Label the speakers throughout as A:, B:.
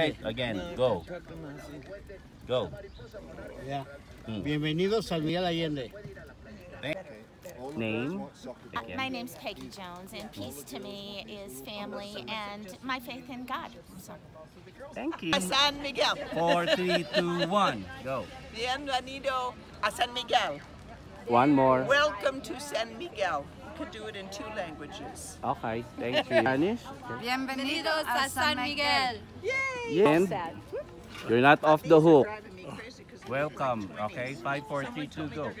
A: Right, again, go. Go.
B: Ya.
A: Mm.
B: Bienvenidos a Miguel Allende.
A: Name?
C: Uh, My name's Peggy Jones, and peace to me is family and my faith in God. So,
A: Thank you.
D: a San Miguel.
A: Four, three, two, one, go.
D: Bienvenido a San Miguel.
A: One more.
D: Welcome to San Miguel. You could do it in two languages.
A: Okay, thank you. Spanish?
E: Bienvenidos a San Miguel. Yay!
A: And you're not off the hook.
D: Driving me crazy 'cause
A: Welcome. Okay, five, four, three, two, go.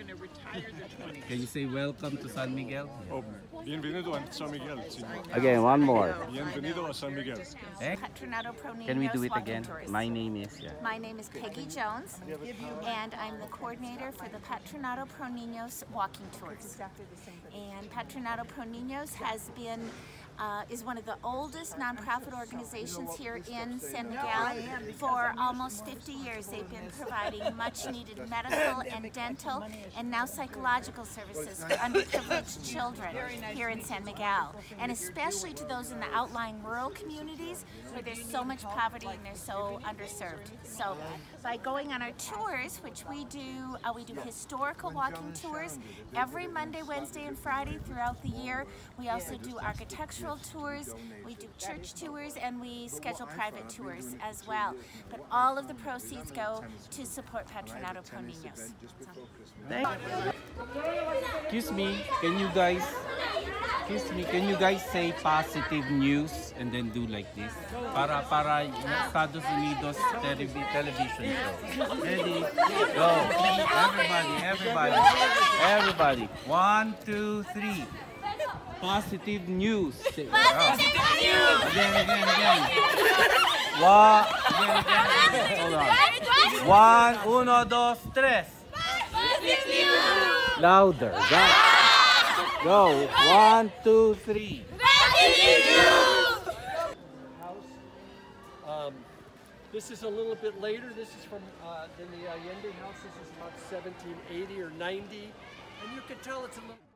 A: Can you say welcome to San Miguel?
F: Oh, bienvenido a San Miguel, señor.
A: Again, one more.
F: Bienvenido a San Miguel.
A: Eh?
C: Patronato Pro
A: Can we do it again? My name is, yeah.
C: My name is Peggy Jones, and I'm the coordinator for the Patronato Pro Niños Walking Tours. And Patronato Pro Niños has been uh, is one of the oldest nonprofit organizations here in San Miguel. For almost 50 years, they've been providing much-needed medical and dental and now psychological services for underprivileged children here in San Miguel, and especially to those in the outlying rural communities where there's so much poverty and they're so underserved. So, by going on our tours, which we do, uh, we do historical walking tours every Monday, Wednesday, and Friday throughout the year. We also do architectural tours, we do church tours, and we schedule private tours as well. But all of the proceeds go to support Patronato Pro Niños. So-
A: Excuse me, can you guys, excuse me, can you guys say positive news and then do like this? Para, para Estados Unidos televi television show. Ready? Go. Everybody, everybody, everybody. One, two, three. Positive news. Positive news! Again, again, again. One, again, again. Hold on. One, uno, dos, tres. Positive news. Louder. Go. Go. One, two, three.
G: Um, this is a little bit later. This is from uh, than the Allende house. This is about 1780 or 90, and you can tell it's a little.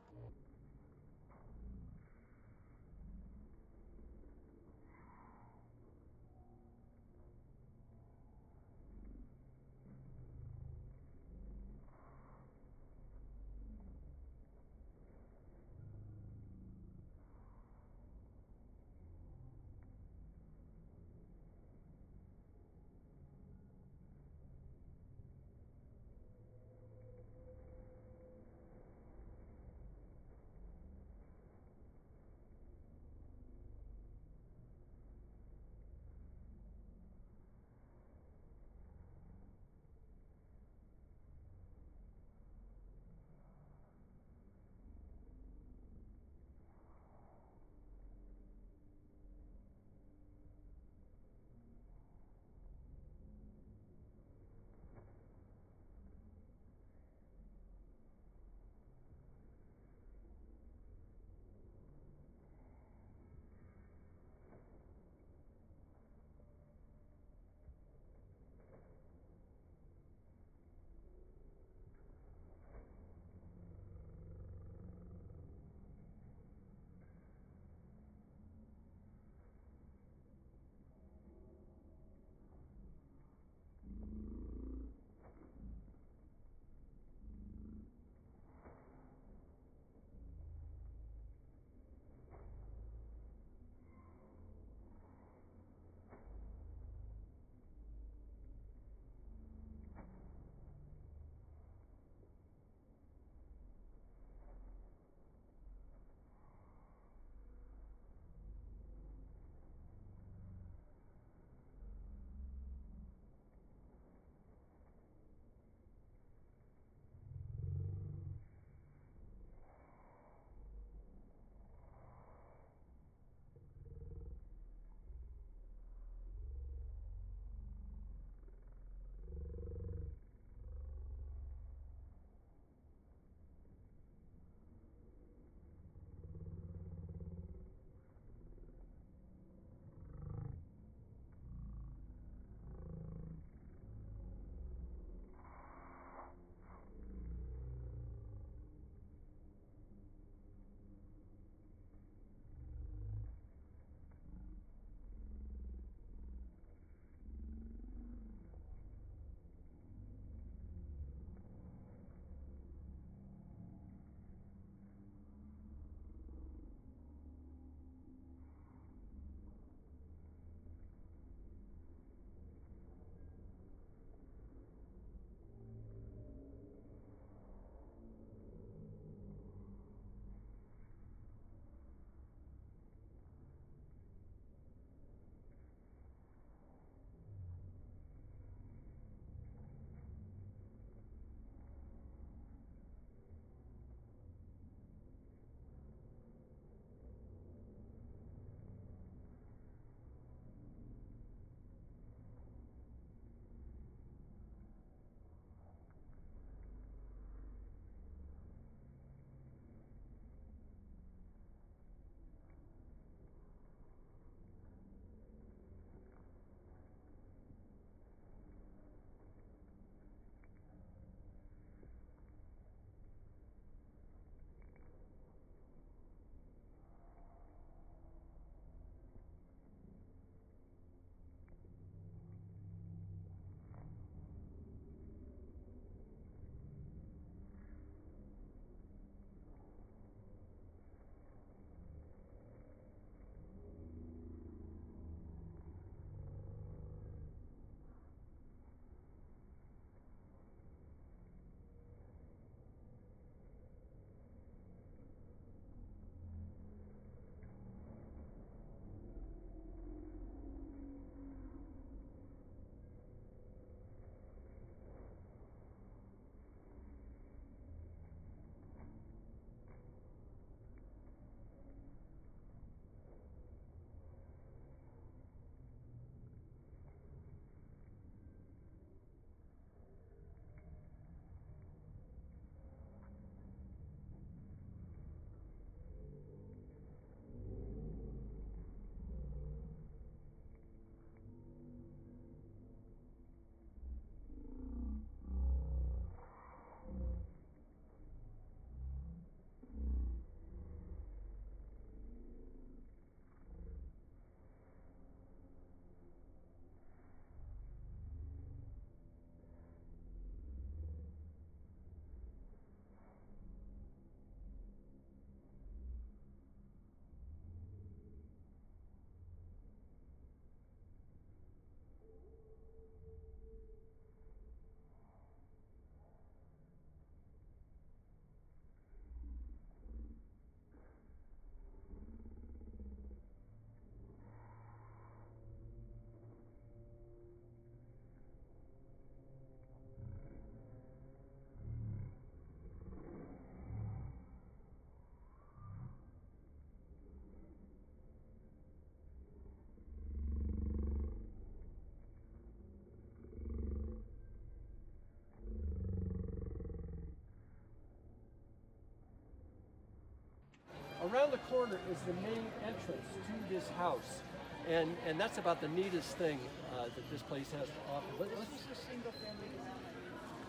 G: Corner is the main entrance to this house. And, and that's about the neatest thing uh, that this place has to offer. But let's just single family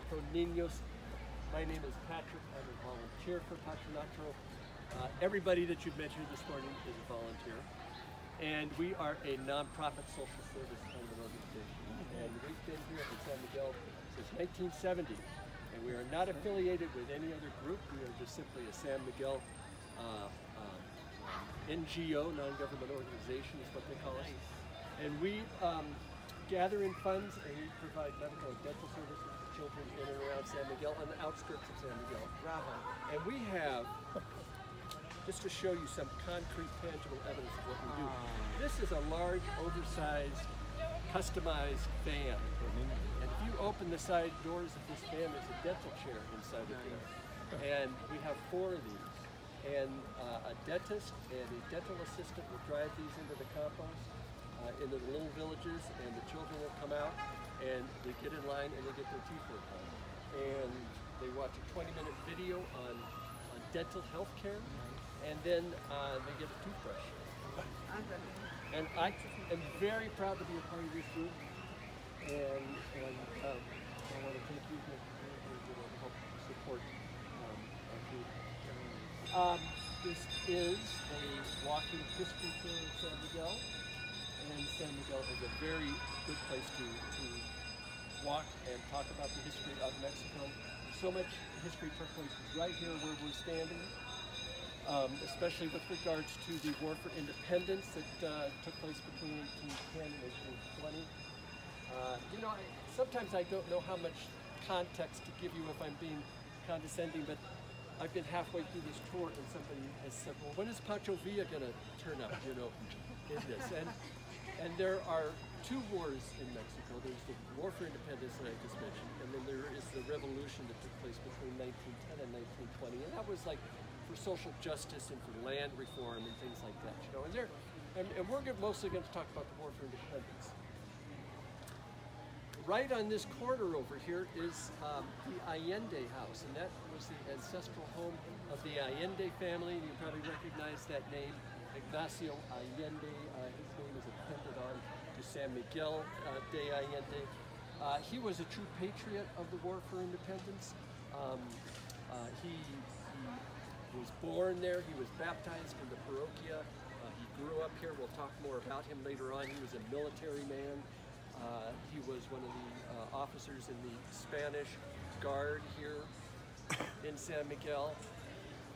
G: for niños. My name is Patrick. I'm a volunteer for Patronato. Uh, everybody that you've met here this morning is a volunteer. And we are a nonprofit social service kind of an organization. And we've been here at San Miguel since 1970. And we are not affiliated with any other group. We are just simply a San Miguel uh, NGO, non-government organization is what they call us. And we um, gather in funds and we provide medical and dental services to children in and around San Miguel on the outskirts of San Miguel. Bravo. And we have, just to show you some concrete, tangible evidence of what we do. This is a large, oversized, customized van. And if you open the side doors of this van, there's a dental chair inside of here. And we have four of these and uh, a dentist and a dental assistant will drive these into the compost, uh, into the little villages, and the children will come out and they get in line and they get their teeth worked on. And they watch a 20 minute video on, on dental health care, and then uh, they get a toothbrush. And I am very proud to be a part of this group, and, and um, I want to thank you for help support. Um, this is a walking history tour of San Miguel, and San Miguel is a very good place to, to walk and talk about the history of Mexico. So much history took place right here where we're standing, um, especially with regards to the War for Independence that uh, took place between 1810 and 1820. Uh, you know, I, sometimes I don't know how much context to give you if I'm being condescending, but I've been halfway through this tour and somebody has said, well, when is Pancho Villa going to turn up, you know, in this? And, and there are two wars in Mexico. There's the War for Independence that I just mentioned, and then there is the revolution that took place between 1910 and 1920. And that was like for social justice and for land reform and things like that, you know. And, there, and, and we're mostly going to talk about the War for Independence right on this corner over here is um, the Allende house, and that was the ancestral home of the Allende family. You probably recognize that name, Ignacio Allende. Uh, his name is appended on to San Miguel uh, de Allende. Uh, he was a true patriot of the War for Independence. Um, uh, he, he was born there. He was baptized in the parroquia. Uh, he grew up here. We'll talk more about him later on. He was a military man. Uh, he was one of the uh, officers in the Spanish Guard here in San Miguel.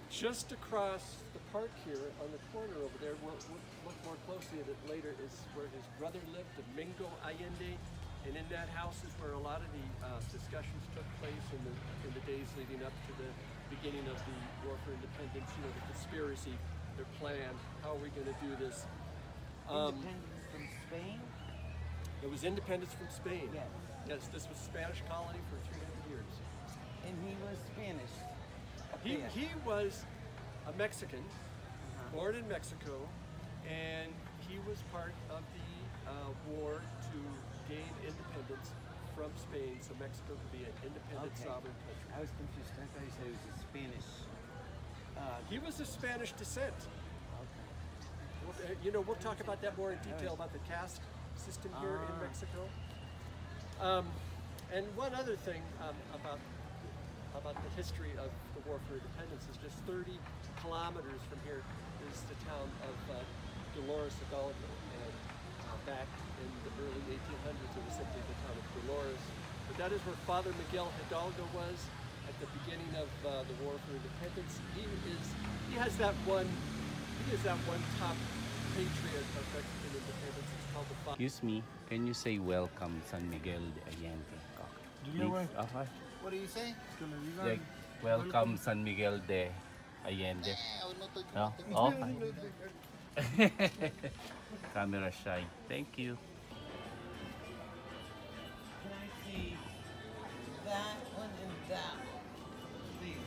G: Just across the park here on the corner over there, we'll, we'll look more closely at it later, is where his brother lived, Domingo Allende. And in that house is where a lot of the uh, discussions took place in the, in the days leading up to the beginning of the War for Independence, you know, the conspiracy, their plan, how are we going to do this. Um,
H: Independence from Spain?
G: It was independence from Spain.
H: Yes.
G: Yes, this was Spanish colony for 300 years.
H: And he was Spanish.
G: He,
H: Yeah.
G: he was a Mexican, born in Mexico, and he was part of the uh, war to gain independence from Spain so Mexico could be an independent
H: Okay.
G: sovereign country.
H: I was confused. I thought you said it was a Spanish. Uh,
G: He was of Spanish descent.
H: okay.
G: We'll- uh, You know, we'll talk about that more in detail about the caste system here in
H: Ah.
G: Mexico. Um, and one other thing um, about about the history of the War for Independence is just 30 kilometers from here is the town of uh, Dolores Hidalgo. And uh, back in the early 1800s, it was simply the town of Dolores. But that is where Father Miguel Hidalgo was at the beginning of uh, the War for Independence. He is he has that one he is that one top patriot of Mexican independence. It's called the Father.
A: Excuse me, can you say welcome San Miguel de Allende? Please. Okay. Uh-huh.
B: What do you say?
A: Like, welcome San Miguel de Allende. No? Okay. Oh, Camera shy. Thank you.
H: Can I see that one and that one? Please.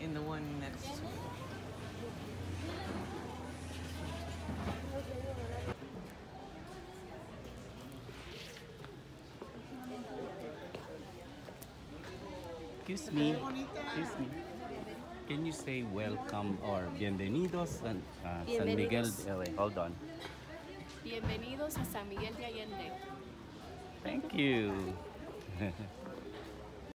H: In the one next to
A: Excuse me. Excuse me. Can you say welcome or bienvenidos San, uh, San Miguel?
I: Bienvenidos.
A: wait, hold on.
I: Bienvenidos a San Miguel de Allende.
A: Thank you.